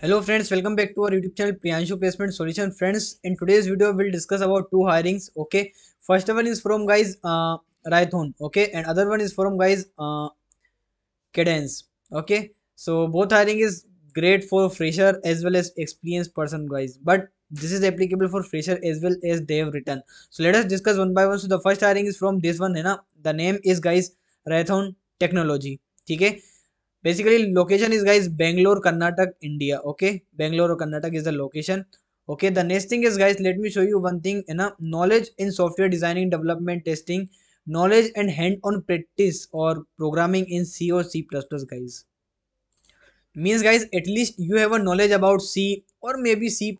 hello friends welcome back to our youtube channel priyanshu placement solution friends in today's video we'll discuss about two hirings okay? First one is from guys uh Raytheon, okay? And other one is from guys uh cadence okay? So both hiring is great for fresher as well as experienced person guys. But this is applicable for fresher as well as they have written. So let us discuss one by one. So the first hiring is from this one hai na? The name is guys Raytheon technology okay? Basically location is guys bangalore karnataka india okay? Bangalore or karnataka is the location okay? The next thing is guys let me show you one thing you know? Knowledge in software designing development testing knowledge and hand-on practice or programming in c or c++ guys. Means guys at least you have a knowledge about c or maybe c++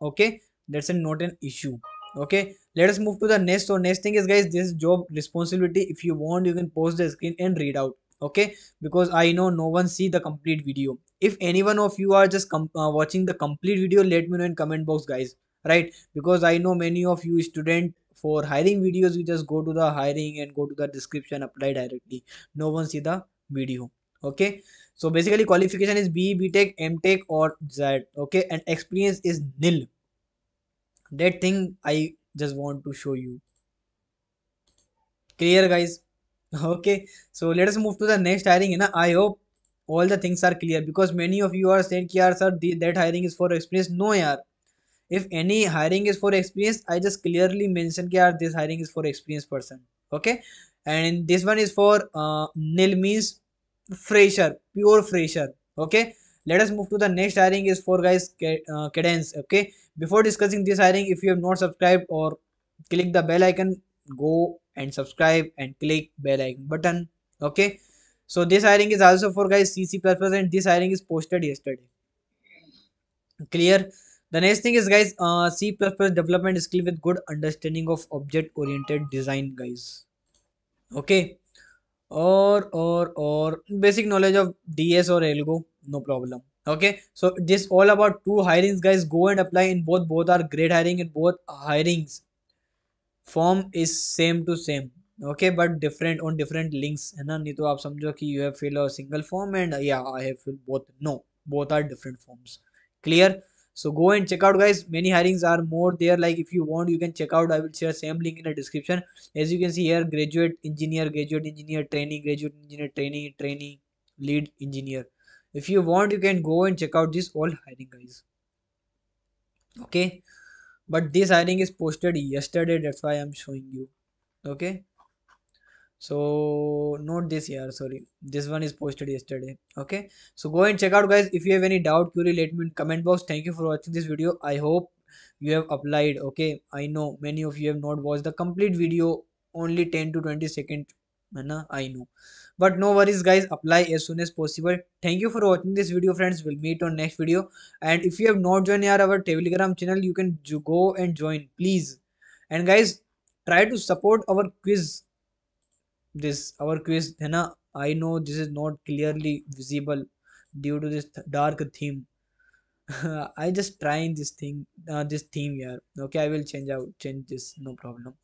okay? That's a not an issue okay? Let us move to the next. So next thing is guys this job responsibility. If you want you can post the screen and read out okay? Because i know no one see the complete video. If any one of you are just uh, watching the complete video let me know in comment box guys. Right? Because i know many of you student for hiring videos you just go to the hiring and go to the description apply directly. No one see the video okay? So basically qualification is b btech mtech or z okay? And experience is nil. That thing i just want to show you. Clear guys okay so let us move to the next hiring you know. I hope all the things are clear because many of you are saying ki sir that hiring is for experience. No yaar. If any hiring is for experience i just clearly mention ki this hiring is for experienced person. Okay? And this one is for uh, nil means fresher pure fresher. Okay? Let us move to the next hiring is for guys uh, cadence. Okay? Before discussing this hiring if you have not subscribed or click the bell icon go and subscribe and click bell icon button okay? So this hiring is also for guys cc and this hiring is posted yesterday. Clear? The next thing is guys uh, c development skill with good understanding of object oriented design guys. Okay? Or or or basic knowledge of ds or algo no problem. Okay? So this all about two hirings guys. Go and apply in both. Both are great hiring in both hirings form is same to same okay but different on different links है ना? नहीं तो आप समझो कि you have fill single form and या I have fill both no both are different forms clear so go and check out guys many hirings are more there like if you want you can check out I will share same link in the description as you can see here graduate engineer graduate engineer training graduate engineer training training lead engineer if you want you can go and check out this all hiring guys okay? But this hiring is posted yesterday that's why i'm showing you. Okay? So not this year sorry. This one is posted yesterday. Okay? So go and check out guys. If you have any doubt query let me in comment box. Thank you for watching this video. I hope you have applied okay? I know many of you have not watched the complete video only 10 to 20 second i know. But no worries guys. Apply as soon as possible. Thank you for watching this video friends. We'll meet on next video. And if you have not joined our telegram channel you can go and join please. And guys try to support our quiz. This our quiz Hena, i know this is not clearly visible due to this dark theme. I just trying this thing uh, this theme here okay i will change out change this. No problem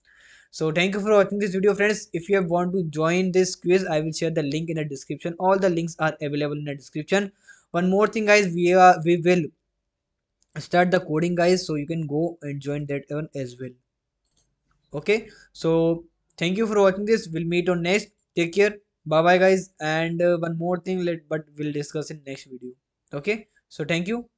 so thank you for watching this video friends. If you want to join this quiz i will share the link in the description. All the links are available in the description. One more thing guys we are we will start the coding guys so you can go and join that one as well. Okay? So thank you for watching this. We'll meet on next. Take care. Bye bye guys. And uh, one more thing let but we'll discuss in next video. Okay? So thank you